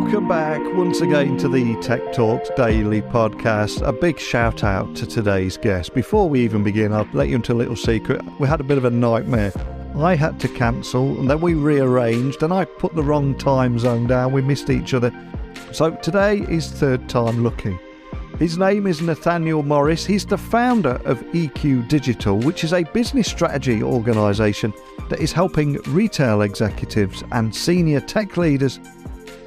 Welcome back once again to the Tech Talks Daily podcast. A big shout out to today's guest. Before we even begin, I'll let you into a little secret. We had a bit of a nightmare. I had to cancel and then we rearranged and I put the wrong time zone down. We missed each other. So today is third time lucky. His name is Nathaniel Morris. He's the founder of EQ Digital, which is a business strategy organisation that is helping retail executives and senior tech leaders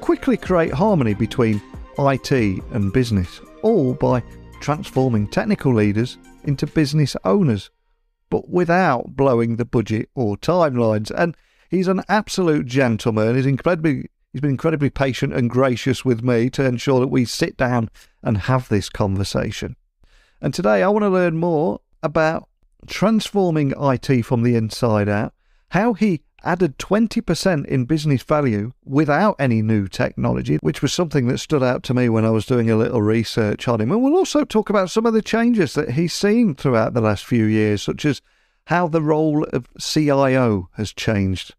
quickly create harmony between IT and business, all by transforming technical leaders into business owners, but without blowing the budget or timelines. And he's an absolute gentleman. He's incredibly He's been incredibly patient and gracious with me to ensure that we sit down and have this conversation. And today I want to learn more about transforming IT from the inside out, how he added 20% in business value without any new technology, which was something that stood out to me when I was doing a little research on him. And we'll also talk about some of the changes that he's seen throughout the last few years, such as how the role of CIO has changed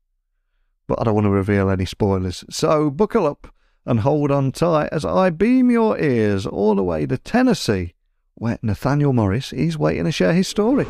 but I don't want to reveal any spoilers. So buckle up and hold on tight as I beam your ears all the way to Tennessee, where Nathaniel Morris is waiting to share his story.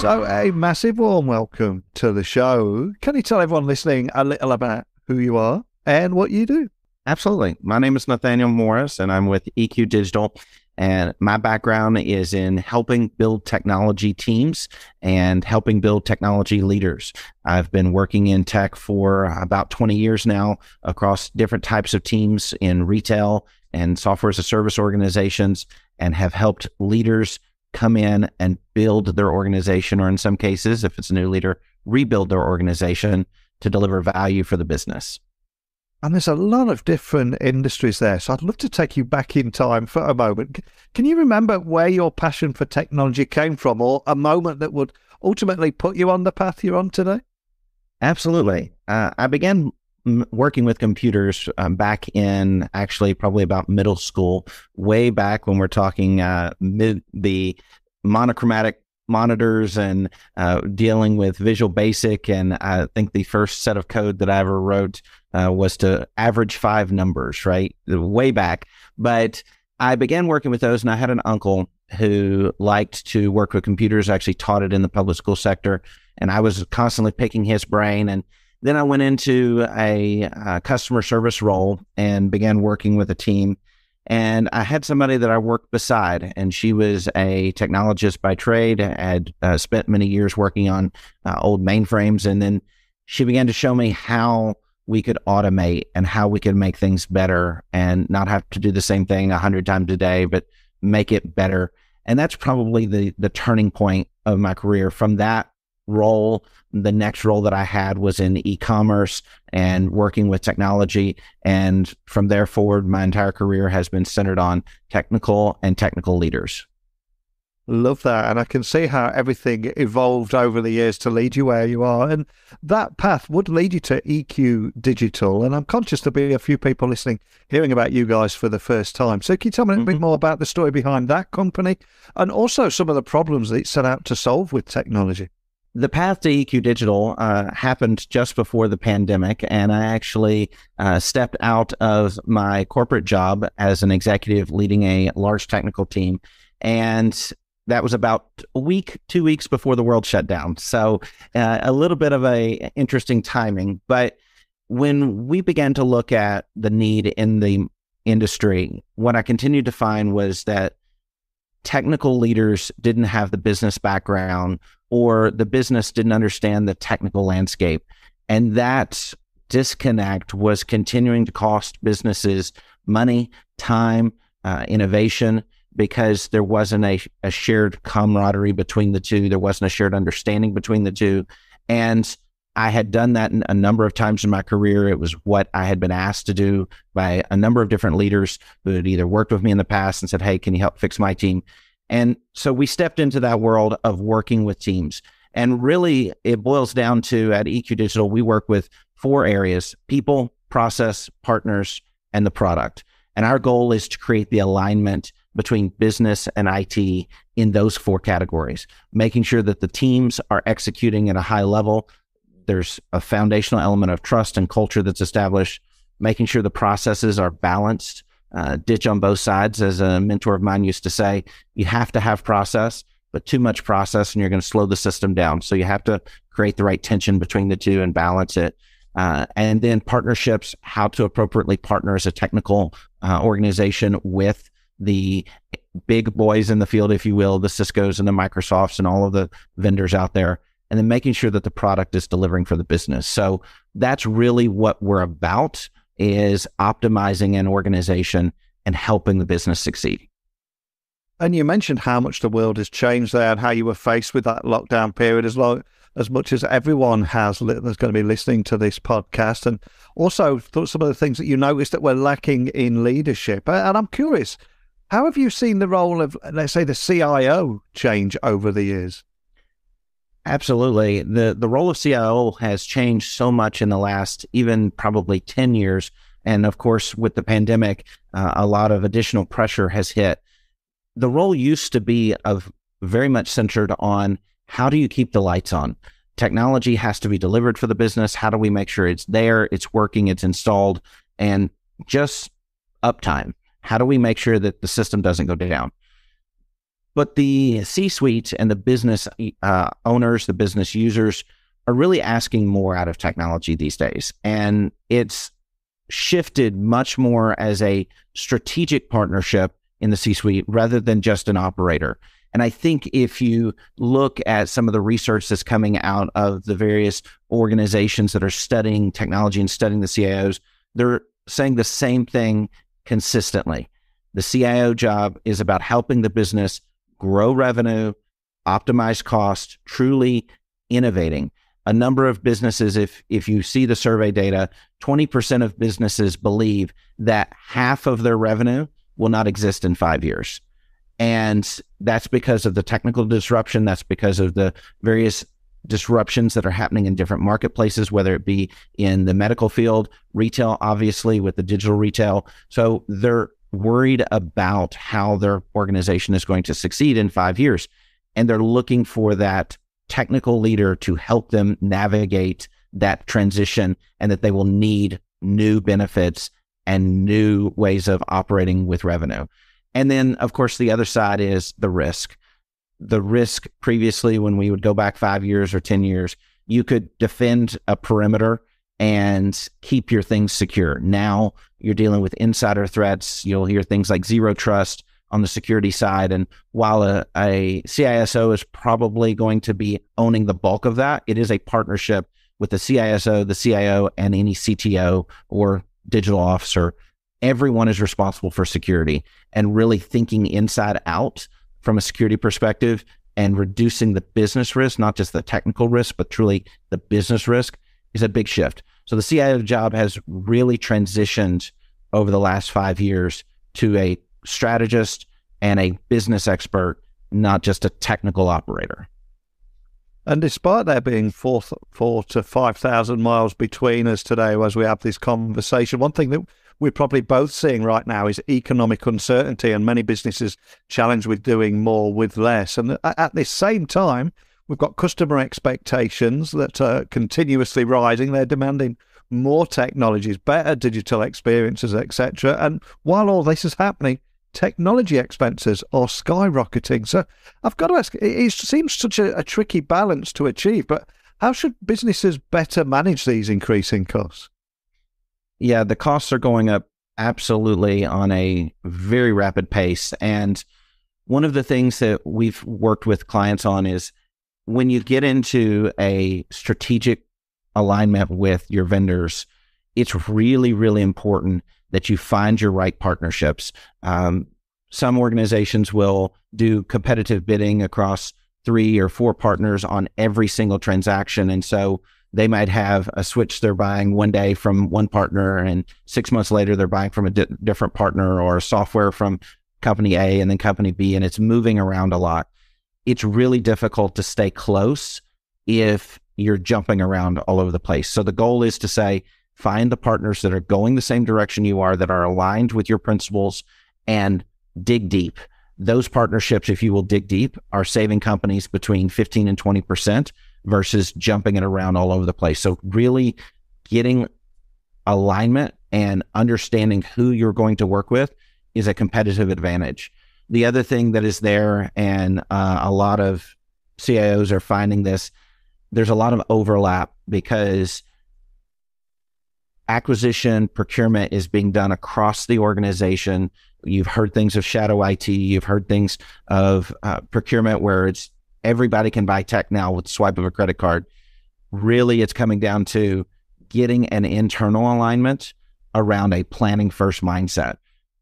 So, a massive warm welcome to the show. Can you tell everyone listening a little about who you are and what you do? Absolutely. My name is Nathaniel Morris, and I'm with EQ Digital. And my background is in helping build technology teams and helping build technology leaders. I've been working in tech for about 20 years now across different types of teams in retail and software as a service organizations and have helped leaders come in and build their organization, or in some cases, if it's a new leader, rebuild their organization to deliver value for the business. And there's a lot of different industries there. So I'd love to take you back in time for a moment. Can you remember where your passion for technology came from or a moment that would ultimately put you on the path you're on today? Absolutely. Uh, I began working with computers um, back in actually probably about middle school, way back when we're talking uh, mid the monochromatic monitors and uh, dealing with Visual Basic. And I think the first set of code that I ever wrote uh, was to average five numbers, right? Way back. But I began working with those, and I had an uncle who liked to work with computers, actually taught it in the public school sector. And I was constantly picking his brain. And then I went into a, a customer service role and began working with a team and I had somebody that I worked beside, and she was a technologist by trade, had uh, spent many years working on uh, old mainframes. And then she began to show me how we could automate and how we could make things better and not have to do the same thing a hundred times a day, but make it better. And that's probably the the turning point of my career. From that role. The next role that I had was in e-commerce and working with technology. And from there forward, my entire career has been centered on technical and technical leaders. Love that. And I can see how everything evolved over the years to lead you where you are. And that path would lead you to EQ Digital. And I'm conscious there'll be a few people listening hearing about you guys for the first time. So can you tell me a mm-hmm. bit more about the story behind that company and also some of the problems that it set out to solve with technology? The path to EQ Digital uh, happened just before the pandemic, and I actually uh, stepped out of my corporate job as an executive leading a large technical team. And that was about a week, two weeks before the world shut down. So uh, a little bit of a interesting timing. But when we began to look at the need in the industry, what I continued to find was that technical leaders didn't have the business background or the business didn't understand the technical landscape. And that disconnect was continuing to cost businesses money, time, uh, innovation, because there wasn't a, a shared camaraderie between the two. There wasn't a shared understanding between the two. And I had done that a number of times in my career. It was what I had been asked to do by a number of different leaders who had either worked with me in the past and said, Hey, can you help fix my team? And so we stepped into that world of working with teams. And really, it boils down to at EQ Digital, we work with four areas people, process, partners, and the product. And our goal is to create the alignment between business and IT in those four categories, making sure that the teams are executing at a high level. There's a foundational element of trust and culture that's established. making sure the processes are balanced, uh, ditch on both sides. As a mentor of mine used to say, you have to have process, but too much process and you're going to slow the system down. So you have to create the right tension between the two and balance it. Uh, and then partnerships, how to appropriately partner as a technical uh, organization with the big boys in the field, if you will, the Cisco's and the Microsofts and all of the vendors out there, and then making sure that the product is delivering for the business. So that's really what we're about is optimizing an organization and helping the business succeed. And you mentioned how much the world has changed there and how you were faced with that lockdown period as well as much as everyone has that's going to be listening to this podcast. And also some of the things that you noticed that were lacking in leadership. And i'm curious how have you seen the role of let's say the cio change over the years absolutely the the role of cio has changed so much in the last even probably 10 years and of course with the pandemic uh, a lot of additional pressure has hit the role used to be of very much centered on how do you keep the lights on? Technology has to be delivered for the business. How do we make sure it's there, it's working, it's installed, and just uptime? How do we make sure that the system doesn't go down? But the C suite and the business uh, owners, the business users are really asking more out of technology these days. And it's shifted much more as a strategic partnership in the C suite rather than just an operator. And I think if you look at some of the research that's coming out of the various organizations that are studying technology and studying the CIOs, they're saying the same thing consistently. The CIO job is about helping the business grow revenue, optimize cost, truly innovating. A number of businesses, if if you see the survey data, 20% of businesses believe that half of their revenue will not exist in five years. And that's because of the technical disruption. That's because of the various disruptions that are happening in different marketplaces, whether it be in the medical field, retail, obviously, with the digital retail. So they're worried about how their organization is going to succeed in five years. And they're looking for that technical leader to help them navigate that transition and that they will need new benefits and new ways of operating with revenue. And then, of course, the other side is the risk. The risk previously, when we would go back five years or 10 years, you could defend a perimeter and keep your things secure. Now you're dealing with insider threats. You'll hear things like zero trust on the security side. And while a, a CISO is probably going to be owning the bulk of that, it is a partnership with the CISO, the CIO, and any CTO or digital officer, everyone is responsible for security and really thinking inside out from a security perspective and reducing the business risk, not just the technical risk, but truly the business risk is a big shift. So the CIO job has really transitioned over the last five years to a strategist and a business expert, not just a technical operator. And despite there being four, four to 5,000 miles between us today as we have this conversation, one thing that we're probably both seeing right now is economic uncertainty and many businesses challenged with doing more with less. And at the same time, we've got customer expectations that are continuously rising. They're demanding more technologies, better digital experiences, etc. And while all this is happening, technology expenses are skyrocketing. So I've got to ask, it seems such a, a tricky balance to achieve, but how should businesses better manage these increasing costs? Yeah, the costs are going up absolutely on a very rapid pace. And one of the things that we've worked with clients on is when you get into a strategic alignment with your vendors, it's really, really important that you find your right partnerships. Um, some organizations will do competitive bidding across three or four partners on every single transaction. And so they might have a switch they're buying one day from one partner, and six months later, they're buying from a di- different partner or software from company A and then company B, and it's moving around a lot. It's really difficult to stay close if you're jumping around all over the place. So the goal is to say, find the partners that are going the same direction you are, that are aligned with your principles, and dig deep. Those partnerships, if you will dig deep, are saving companies between 15 and 20% versus jumping it around all over the place. So, really getting alignment and understanding who you're going to work with is a competitive advantage. The other thing that is there, and uh, a lot of CIOs are finding this, there's a lot of overlap because acquisition procurement is being done across the organization. You've heard things of shadow IT. You've heard things of uh, procurement where it's everybody can buy tech now with the swipe of a credit card. Really, it's coming down to getting an internal alignment around a planning first mindset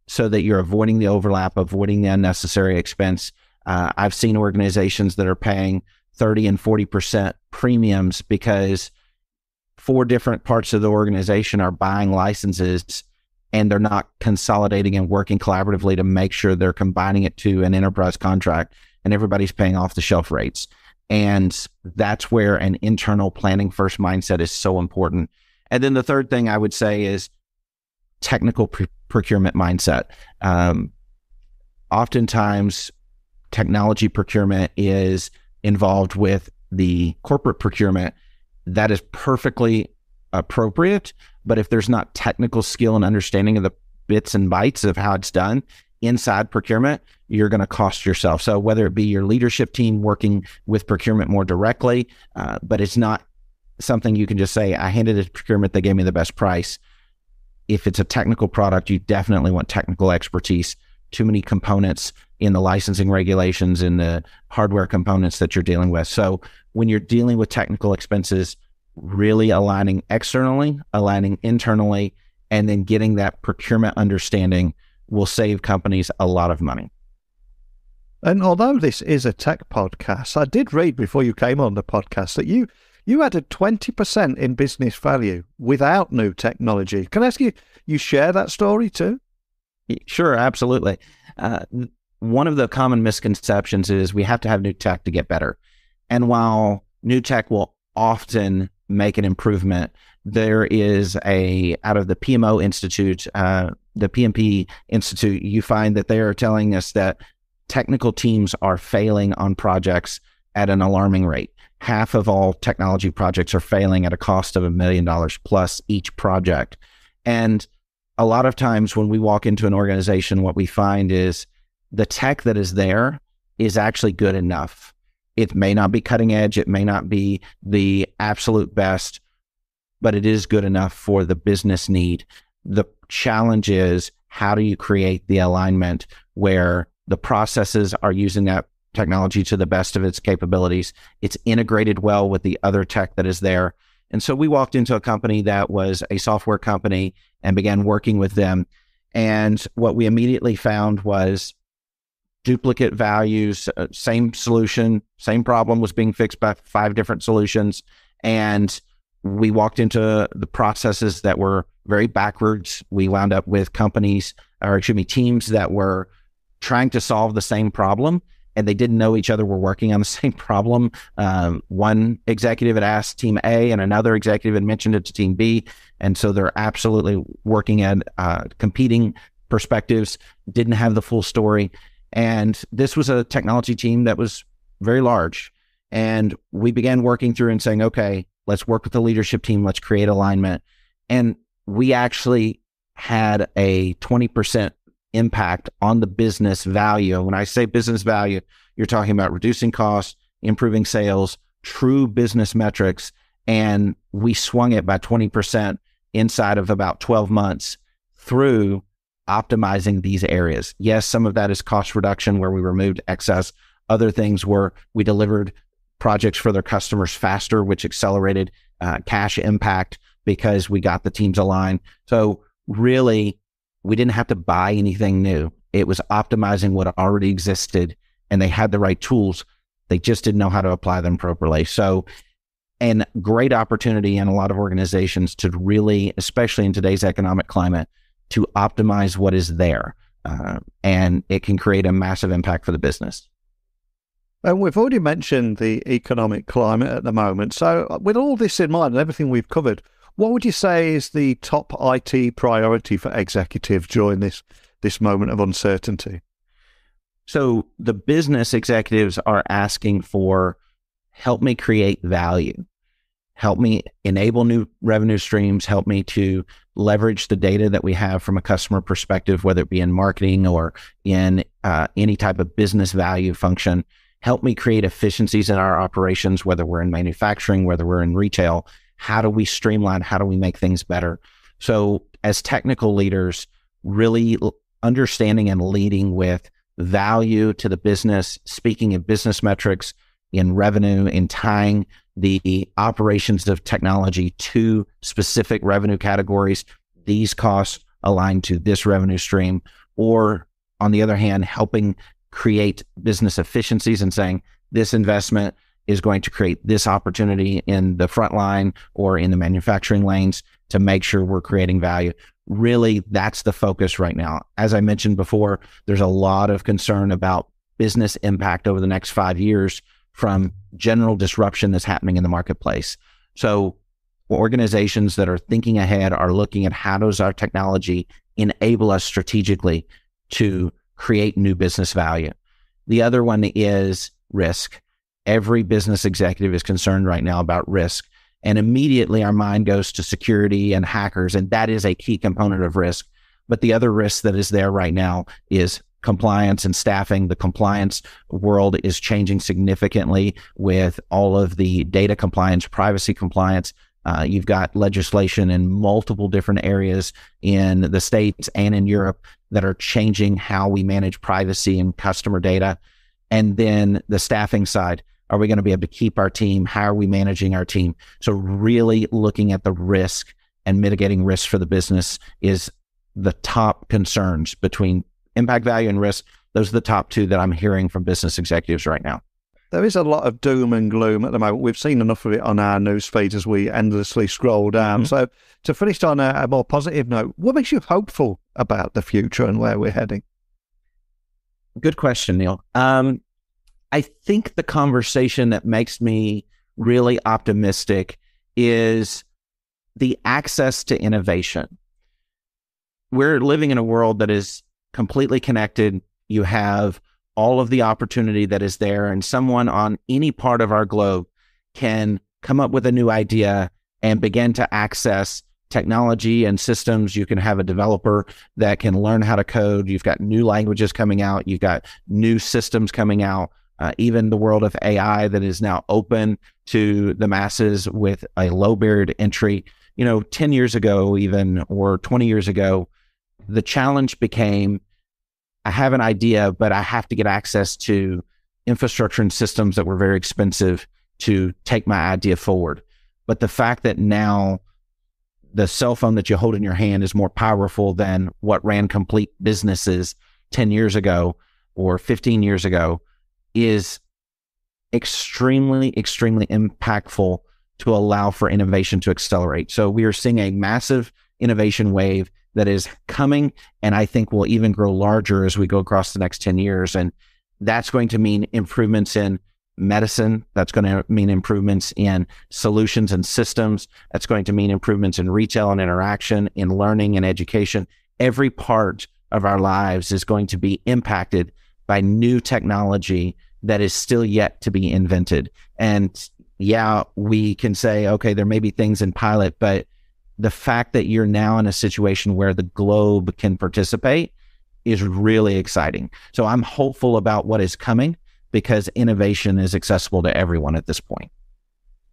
so that you're avoiding the overlap, avoiding the unnecessary expense. Uh, I've seen organizations that are paying 30 and 40% premiums because four different parts of the organization are buying licenses and they're not consolidating and working collaboratively to make sure they're combining it to an enterprise contract and everybody's paying off the shelf rates. And that's where an internal planning first mindset is so important. And then the third thing I would say is technical pre- procurement mindset. Um, oftentimes, technology procurement is involved with the corporate procurement. That is perfectly appropriate. But if there's not technical skill and understanding of the bits and bytes of how it's done inside procurement, you're going to cost yourself. So whether it be your leadership team working with procurement more directly, uh, but it's not something you can just say, I handed it to procurement, they gave me the best price if it's a technical product, you definitely want technical expertise. Too many components in the licensing regulations and the hardware components that you're dealing with. So when you're dealing with technical expenses, really aligning externally, aligning internally, and then getting that procurement understanding will save companies a lot of money. And although this is a tech podcast, I did read before you came on the podcast that you you added 20% in business value without new technology. Can I ask you, you share that story too? Sure, absolutely. Uh, one of the common misconceptions is we have to have new tech to get better. And while new tech will often make an improvement, there is a, out of the PMO Institute, uh, the PMP Institute, you find that they are telling us that technical teams are failing on projects at an alarming rate half of all technology projects are failing at a cost of a million dollars plus each project. And a lot of times when we walk into an organization, what we find is the tech that is there is actually good enough. It may not be cutting edge, it may not be the absolute best, but it is good enough for the business need. The challenge is how do you create the alignment where the processes are using that technology to the best of its capabilities. It's integrated well with the other tech that is there. And so we walked into a company that was a software company and began working with them. And what we immediately found was duplicate values, uh, same solution, same problem was being fixed by five different solutions. And we walked into the processes that were very backwards. We wound up with companies, or excuse me, teams that were trying to solve the same problem and they didn't know each other were working on the same problem. Um, one executive had asked team A, and another executive had mentioned it to team B. And so they're absolutely working at uh, competing perspectives, didn't have the full story. And this was a technology team that was very large. And we began working through and saying, okay, let's work with the leadership team, let's create alignment. And we actually had a 20% impact on the business value. When I say business value, you're talking about reducing costs, improving sales, true business metrics. And we swung it by 20% inside of about 12 months through optimizing these areas. Yes, some of that is cost reduction where we removed excess. Other things were we delivered projects for their customers faster, which accelerated uh, cash impact because we got the teams aligned. So, really, we didn't have to buy anything new. It was optimizing what already existed and they had the right tools. They just didn't know how to apply them properly. So, and great opportunity in a lot of organizations to really, especially in today's economic climate, to optimize what is there. Uh, and it can create a massive impact for the business. And we've already mentioned the economic climate at the moment. So, with all this in mind and everything we've covered, what would you say is the top IT priority for executives during this this moment of uncertainty? So the business executives are asking for help me create value. help me enable new revenue streams, help me to leverage the data that we have from a customer perspective, whether it be in marketing or in uh, any type of business value function, help me create efficiencies in our operations, whether we're in manufacturing, whether we're in retail. How do we streamline? How do we make things better? So, as technical leaders, really understanding and leading with value to the business, speaking of business metrics, in revenue, in tying the operations of technology to specific revenue categories. These costs align to this revenue stream, or on the other hand, helping create business efficiencies and saying this investment is going to create this opportunity in the front line or in the manufacturing lanes to make sure we're creating value. Really, that's the focus right now. As I mentioned before, there's a lot of concern about business impact over the next five years from general disruption that's happening in the marketplace. So organizations that are thinking ahead are looking at how does our technology enable us strategically to create new business value. The other one is risk. Every business executive is concerned right now about risk. And immediately our mind goes to security and hackers, and that is a key component of risk. But the other risk that is there right now is compliance and staffing. The compliance world is changing significantly with all of the data compliance, privacy compliance. Uh, you've got legislation in multiple different areas in the States and in Europe that are changing how we manage privacy and customer data. And then the staffing side. Are we going to be able to keep our team? How are we managing our team? So, really looking at the risk and mitigating risk for the business is the top concerns between impact, value, and risk. Those are the top two that I'm hearing from business executives right now. There is a lot of doom and gloom at the moment. We've seen enough of it on our news feed as we endlessly scroll down. Mm-hmm. So, to finish on a, a more positive note, what makes you hopeful about the future and where we're heading? Good question, Neil. Um, I think the conversation that makes me really optimistic is the access to innovation. We're living in a world that is completely connected. You have all of the opportunity that is there, and someone on any part of our globe can come up with a new idea and begin to access technology and systems. You can have a developer that can learn how to code. You've got new languages coming out. You've got new systems coming out. Uh, even the world of AI that is now open to the masses with a low barrier to entry. You know, 10 years ago, even or 20 years ago, the challenge became I have an idea, but I have to get access to infrastructure and systems that were very expensive to take my idea forward. But the fact that now the cell phone that you hold in your hand is more powerful than what ran complete businesses 10 years ago or 15 years ago is extremely, extremely impactful to allow for innovation to accelerate. So we are seeing a massive innovation wave that is coming and I think will even grow larger as we go across the next 10 years. And that's going to mean improvements in medicine. That's going to mean improvements in solutions and systems. That's going to mean improvements in retail and interaction, in learning and education. Every part of our lives is going to be impacted by new technology that is still yet to be invented. And yeah, we can say, okay, there may be things in pilot, but the fact that you're now in a situation where the globe can participate is really exciting. So I'm hopeful about what is coming because innovation is accessible to everyone at this point.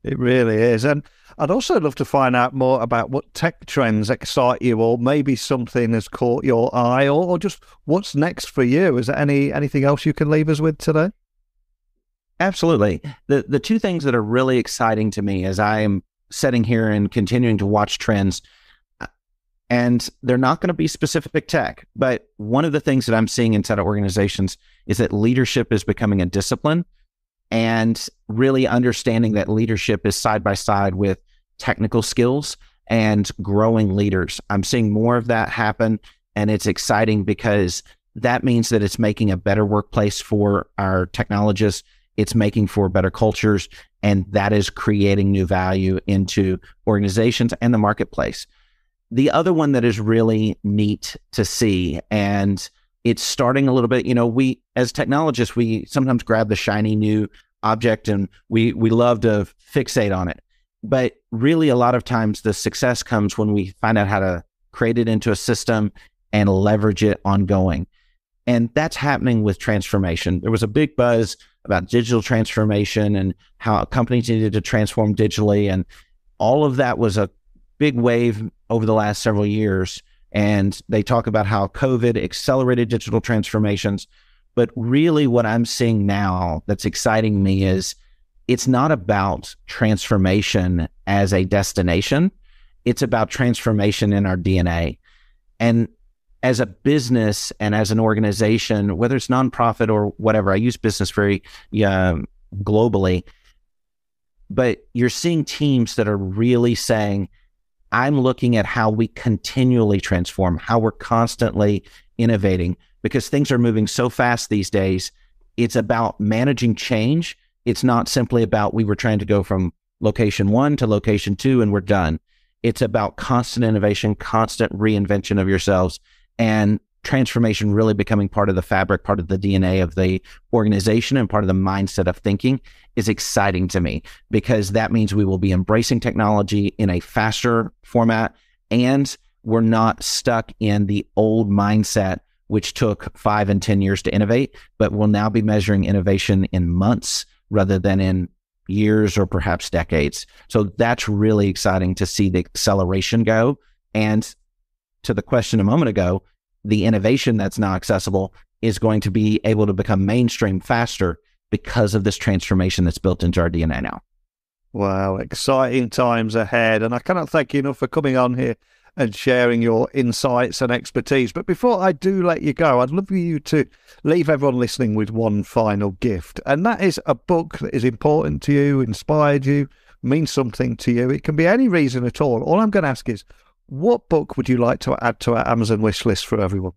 It really is. And I'd also love to find out more about what tech trends excite you or maybe something has caught your eye or, or just what's next for you. Is there any anything else you can leave us with today? Absolutely. The the two things that are really exciting to me as I am sitting here and continuing to watch trends. Uh, and they're not going to be specific tech. But one of the things that I'm seeing inside of organizations is that leadership is becoming a discipline and really understanding that leadership is side by side with technical skills and growing leaders. I'm seeing more of that happen. And it's exciting because that means that it's making a better workplace for our technologists. It's making for better cultures and that is creating new value into organizations and the marketplace. The other one that is really neat to see, and it's starting a little bit, you know, we as technologists, we sometimes grab the shiny new object and we we love to fixate on it. But really, a lot of times the success comes when we find out how to create it into a system and leverage it ongoing. And that's happening with transformation. There was a big buzz about digital transformation and how companies needed to transform digitally. And all of that was a big wave over the last several years. And they talk about how COVID accelerated digital transformations. But really, what I'm seeing now that's exciting me is it's not about transformation as a destination, it's about transformation in our DNA. And as a business and as an organization, whether it's nonprofit or whatever, I use business very uh, globally, but you're seeing teams that are really saying, I'm looking at how we continually transform, how we're constantly innovating, because things are moving so fast these days. It's about managing change. It's not simply about we were trying to go from location one to location two and we're done. It's about constant innovation, constant reinvention of yourselves and transformation really becoming part of the fabric, part of the DNA of the organization and part of the mindset of thinking is exciting to me because that means we will be embracing technology in a faster format and we're not stuck in the old mindset which took five and 10 years to innovate, but we'll now be measuring innovation in months rather than in years or perhaps decades. So that's really exciting to see the acceleration go. And to the question a moment ago, the innovation that's now accessible is going to be able to become mainstream faster because of this transformation that's built into our DNA now. Wow, exciting times ahead. And I cannot thank you enough for coming on here and sharing your insights and expertise. But before I do let you go, I'd love for you to leave everyone listening with one final gift. And that is a book that is important to you, inspired you, means something to you. It can be any reason at all. All I'm going to ask is, what book would you like to add to our Amazon wish list for everyone?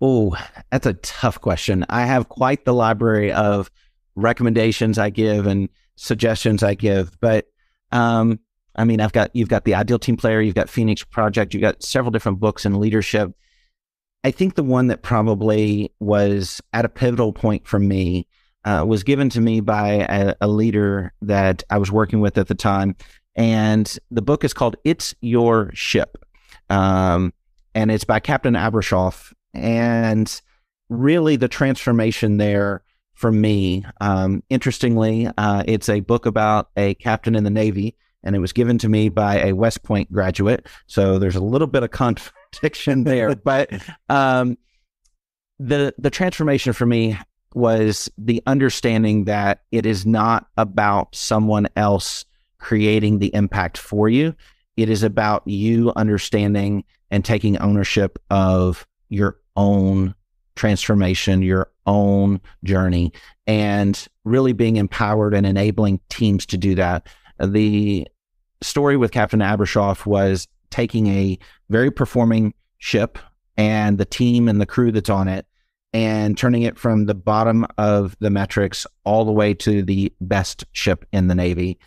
Oh, that's a tough question. I have quite the library of recommendations I give and suggestions I give, but um, I mean, I've got you've got the Ideal Team Player, you've got Phoenix Project, you've got several different books in leadership. I think the one that probably was at a pivotal point for me uh, was given to me by a, a leader that I was working with at the time and the book is called It's Your Ship. Um, and it's by Captain Abrashoff. And really, the transformation there for me, um, interestingly, uh, it's a book about a captain in the Navy, and it was given to me by a West Point graduate. So there's a little bit of contradiction there. but um, the the transformation for me was the understanding that it is not about someone else creating the impact for you. It is about you understanding and taking ownership of your own transformation, your own journey, and really being empowered and enabling teams to do that. The story with Captain Abrashoff was taking a very performing ship and the team and the crew that's on it and turning it from the bottom of the metrics all the way to the best ship in the Navy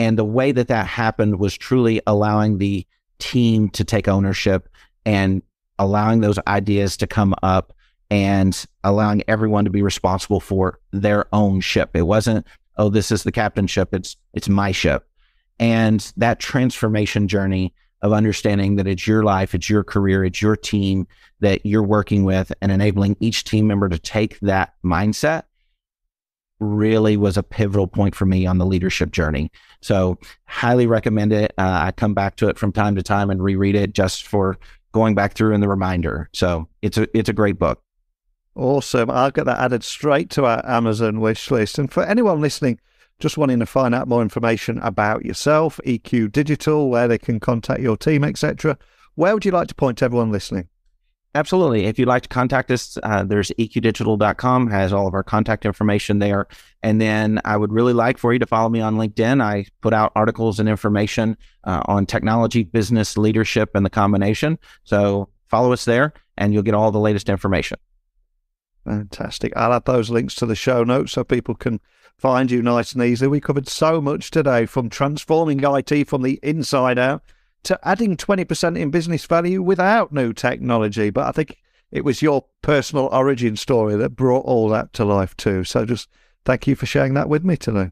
and the way that that happened was truly allowing the team to take ownership and allowing those ideas to come up and allowing everyone to be responsible for their own ship. It wasn't, oh, this is the captain ship. It's it's my ship. And that transformation journey of understanding that it's your life, it's your career, it's your team that you're working with and enabling each team member to take that mindset really was a pivotal point for me on the leadership journey. So, highly recommend it. Uh, I come back to it from time to time and reread it just for going back through and the reminder. So, it's a it's a great book. Awesome. I'll get that added straight to our Amazon wish list. And for anyone listening, just wanting to find out more information about yourself, EQ Digital, where they can contact your team, etc., where would you like to point everyone listening? Absolutely. If you'd like to contact us, uh, there's eqdigital.com, has all of our contact information there. And then I would really like for you to follow me on LinkedIn. I put out articles and information uh, on technology, business, leadership, and the combination. So follow us there and you'll get all the latest information. Fantastic. I'll add those links to the show notes so people can find you nice and easy. We covered so much today from transforming IT from the inside out to adding 20% in business value without new technology. But I think it was your personal origin story that brought all that to life too. So just thank you for sharing that with me today.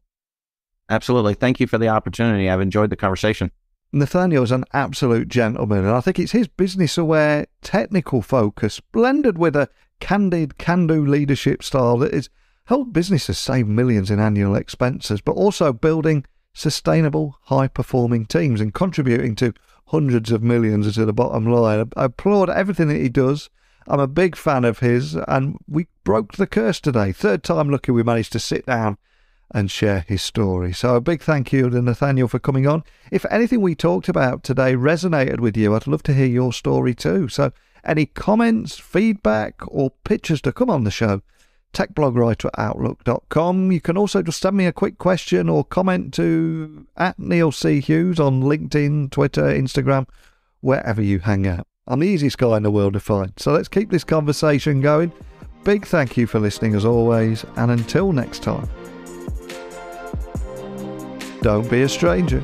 Absolutely. Thank you for the opportunity. I've enjoyed the conversation. Nathaniel is an absolute gentleman, and I think it's his business aware, technical focus, blended with a candid, can do leadership style that has helped businesses save millions in annual expenses, but also building sustainable, high performing teams and contributing to hundreds of millions to the bottom line. I applaud everything that he does. I'm a big fan of his, and we broke the curse today. Third time lucky we managed to sit down and share his story. So a big thank you to Nathaniel for coming on. If anything we talked about today resonated with you, I'd love to hear your story too. So any comments, feedback, or pictures to come on the show, techblogwriter@outlook.com. You can also just send me a quick question or comment to at Neil C. Hughes on LinkedIn, Twitter, Instagram, wherever you hang out. I'm the easiest guy in the world to find. So let's keep this conversation going. Big thank you for listening as always, and until next time, don't be a stranger.